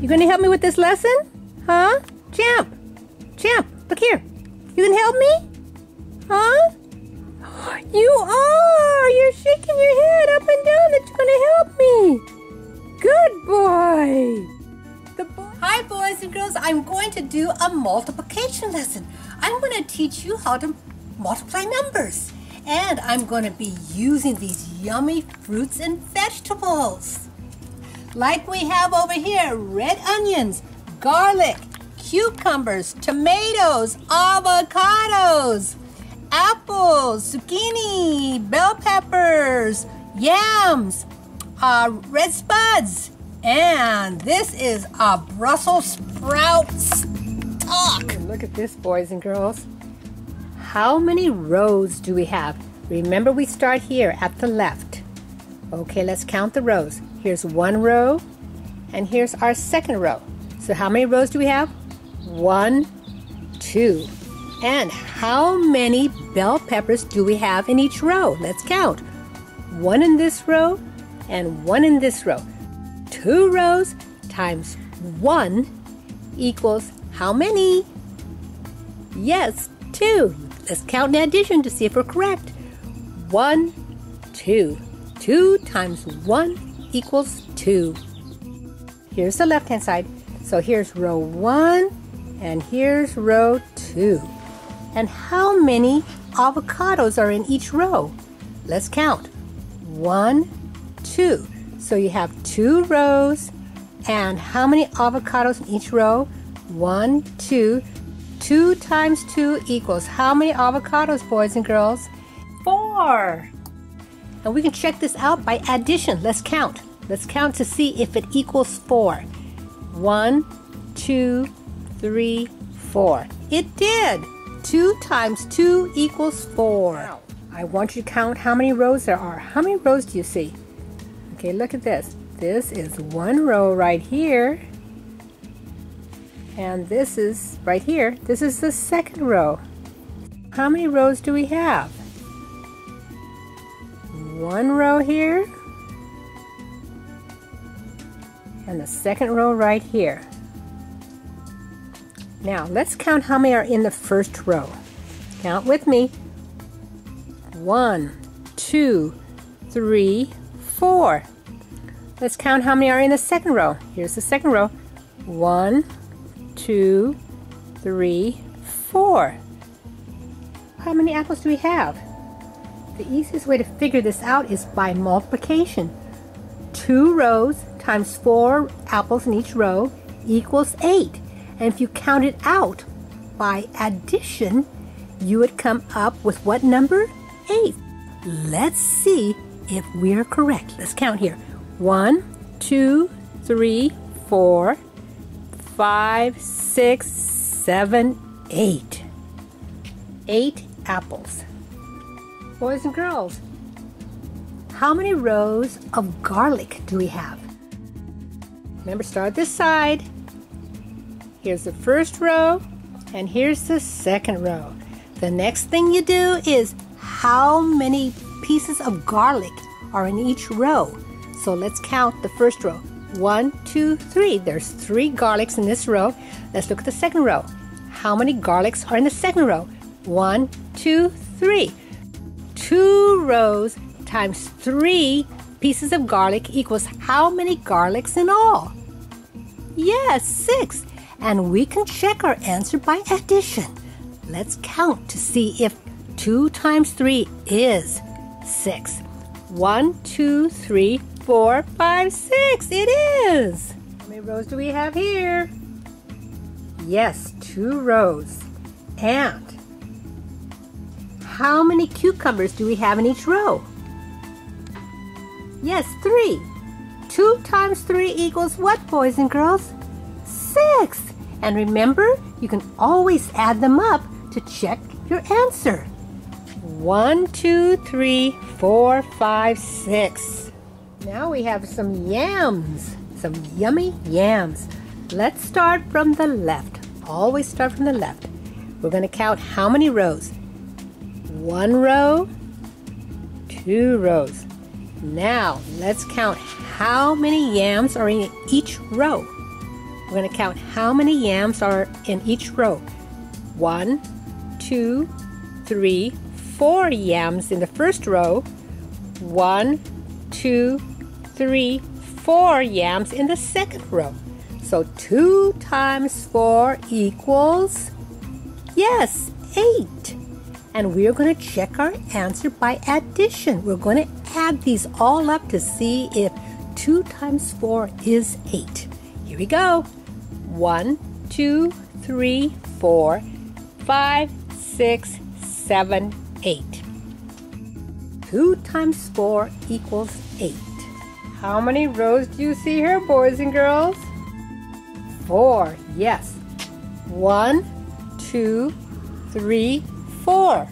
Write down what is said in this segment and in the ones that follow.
You gonna help me with this lesson? Huh? Champ! Champ, look here. You can help me? Huh? You are! You're shaking your head up and down that you're gonna help me. Good boy. The boy. Hi, boys and girls. I'm going to do a multiplication lesson. I'm going to teach you how to multiply numbers. And I'm going to be using these yummy fruits and vegetables. Like we have over here, red onions, garlic, cucumbers, tomatoes, avocados, apples, zucchini, bell peppers, yams, uh, red spuds, and this is a Brussels sprout stalk. Look at this, boys and girls. How many rows do we have? Remember, we start here at the left. Okay, let's count the rows. Here's one row, and here's our second row. So how many rows do we have? One, two. And how many bell peppers do we have in each row? Let's count. One in this row and one in this row. Two rows times one equals how many? Yes, two. Let's count in addition to see if we're correct. One, two. Two times one equals two. Here's the left hand side. So here's row one and here's row two. And how many avocados are in each row? Let's count. One, two. So you have two rows and how many avocados in each row? One, two. Two times two equals how many avocados, boys and girls? Four. And we can check this out by addition. Let's count. Let's count to see if it equals four. One, two, three, four. It did. Two times two equals four. I want you to count how many rows there are. How many rows do you see? Okay, look at this. This is one row right here. And this is right here. This is the second row. How many rows do we have? One row here. And the second row right here. Now, let's count how many are in the first row. Count with me. One, two, three, four. Let's count how many are in the second row. Here's the second row. One, two, three, four. How many apples do we have? The easiest way to figure this out is by multiplication. Two rows times four apples in each row equals eight. And if you count it out by addition, you would come up with what number? Eight. Let's see if we're correct. Let's count here. One, two, three, four, five, six, seven, eight. Eight apples. Boys and girls, how many rows of garlic do we have? Remember, start this side. Here's the first row, and here's the second row. The next thing you do is how many pieces of garlic are in each row. So let's count the first row. One, two, three. There's three garlics in this row. Let's look at the second row. How many garlics are in the second row? One, two, three. Two rows times three pieces of garlic equals how many garlics in all? Yes, six. And we can check our answer by addition. Let's count to see if 2 times 3 is 6. 1, 2, 3, 4, 5, 6. It is. How many rows do we have here? Yes, two rows. And how many cucumbers do we have in each row? Yes, three. Two times three equals what, boys and girls? Six. And remember, you can always add them up to check your answer. One, two, three, four, five, six. Now we have some yams, some yummy yams. Let's start from the left. Always start from the left. We're going to count how many rows. One row, two rows. Now let's count how many yams are in each row. We're going to count how many yams are in each row. One, two, three, four yams in the first row. One, two, three, four yams in the second row. So 2 times 4 equals, yes, 8. And we're going to check our answer by addition. We're going to add these all up to see if 2 times 4 is 8. Here we go. 1, 2, 3, 4, 5, 6, 7, 8. 2 times 4 equals 8. How many rows do you see here, boys and girls? Four, yes. One, two, three, four.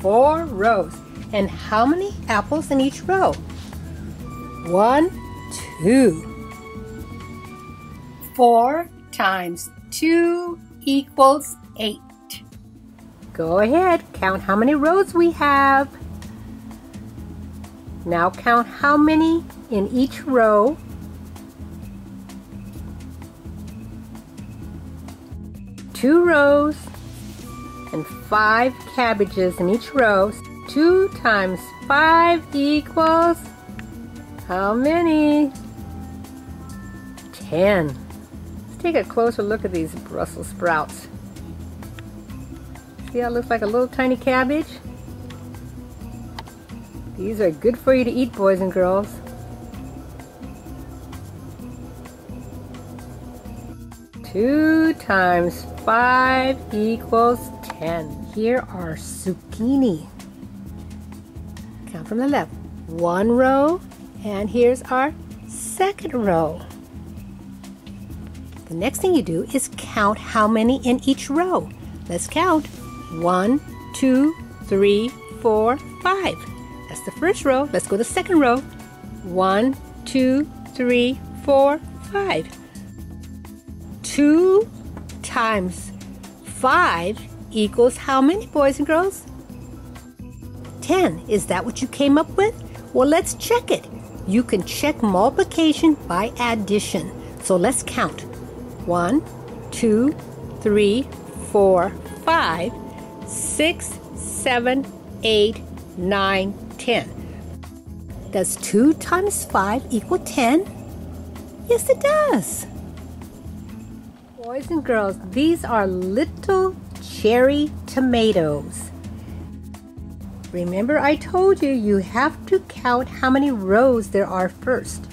Four rows. And how many apples in each row? One, two. Four times two equals eight. Go ahead, count how many rows we have. Now count how many in each row two rows and five cabbages in each row. Two times five equals how many? Ten. Let's take a closer look at these Brussels sprouts. See how it looks like a little tiny cabbage? These are good for you to eat, boys and girls. Two times 5 equals 10. Here are zucchini. From the left. One row, and here's our second row. The next thing you do is count how many in each row. Let's count. One, two, three, four, five. That's the first row. Let's go to the second row. One, two, three, four, five. Two times 5 equals how many, boys and girls? 10. Is that what you came up with? Well, let's check it. You can check multiplication by addition. So let's count. 1, 2, 3, 4, 5, 6, 7, 8, 9, 10. Does 2 times 5 equal 10? Yes, it does. Boys and girls, these are little cherry tomatoes. Remember I told you you have to count how many rows there are first.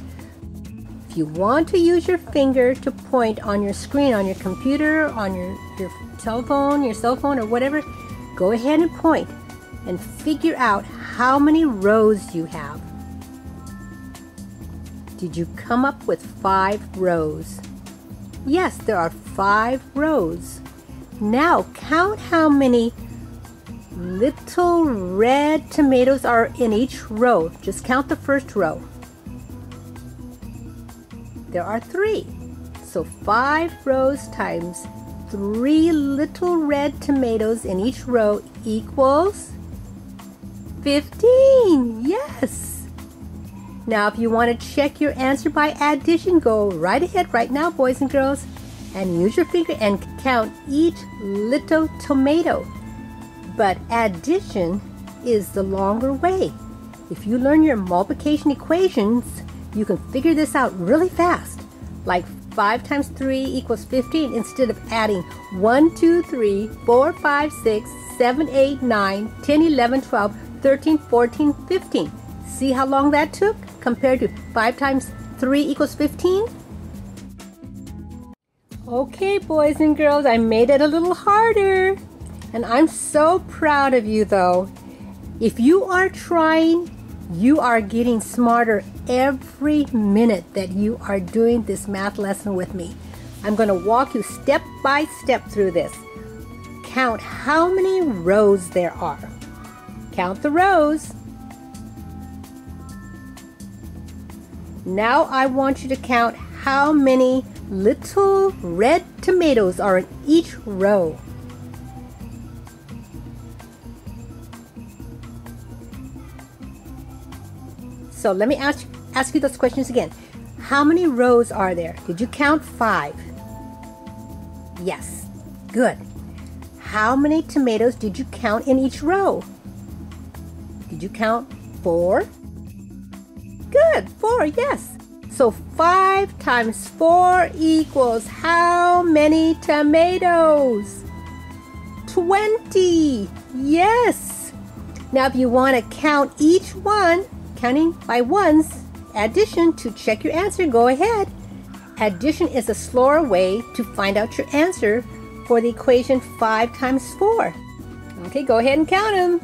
If you want to use your finger to point on your screen, on your computer, on your, your telephone, your cell phone, or whatever, go ahead and point and figure out how many rows you have. Did you come up with five rows? Yes, there are five rows. Now count how many little red tomatoes are in each row. Just count the first row. There are three. So five rows times three little red tomatoes in each row equals 15. Yes. Now, if you want to check your answer by addition, go right ahead right now, boys and girls, and use your finger and count each little tomato. But addition is the longer way. If you learn your multiplication equations, you can figure this out really fast. Like 5 times 3 equals 15 instead of adding 1, 2, 3, 4, 5, 6, 7, 8, 9, 10, 11, 12, 13, 14, 15. See how long that took compared to 5 times 3 equals 15? Okay, boys and girls, I made it a little harder. And I'm so proud of you, though. If you are trying, you are getting smarter every minute that you are doing this math lesson with me. I'm going to walk you step by step through this. Count how many rows there are. Count the rows. Now I want you to count how many little red tomatoes are in each row. So let me ask, ask you those questions again. How many rows are there? Did you count five? Yes. Good. How many tomatoes did you count in each row? Did you count four? Good, four, yes. So five times four equals how many tomatoes? 20. Yes. Now if you want to count each one, counting by ones, addition to check your answer, go ahead. Addition is a slower way to find out your answer for the equation 5 times 4. Okay, go ahead and count them.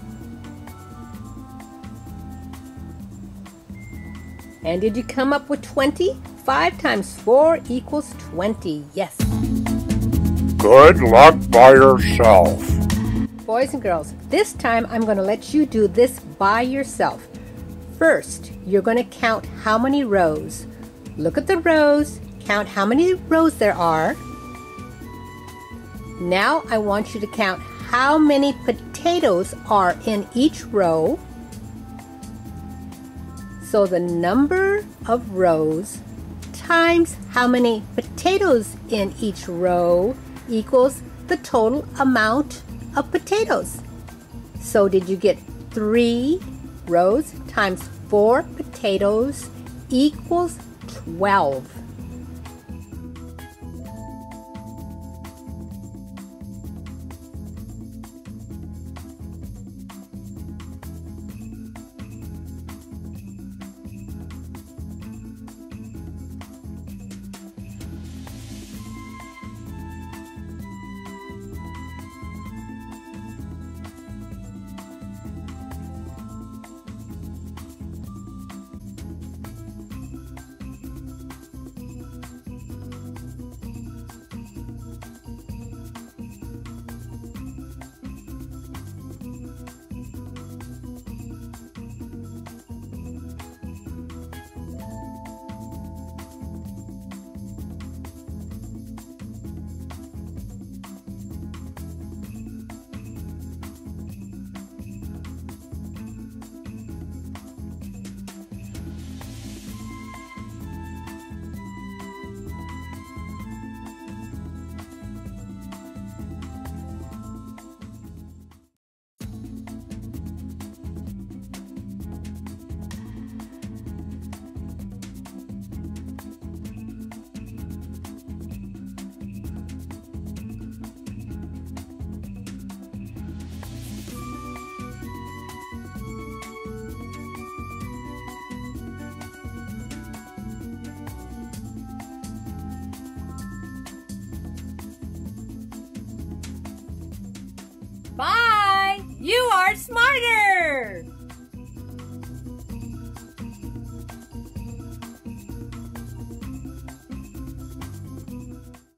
And did you come up with 20? 5 times 4 equals 20. Yes. Good luck by yourself. Boys and girls, this time I'm going to let you do this by yourself. First, you're going to count how many rows. Look at the rows, count how many rows there are. Now I want you to count how many potatoes are in each row. So the number of rows times how many potatoes in each row equals the total amount of potatoes. So did you get three rows times four potatoes equals 12.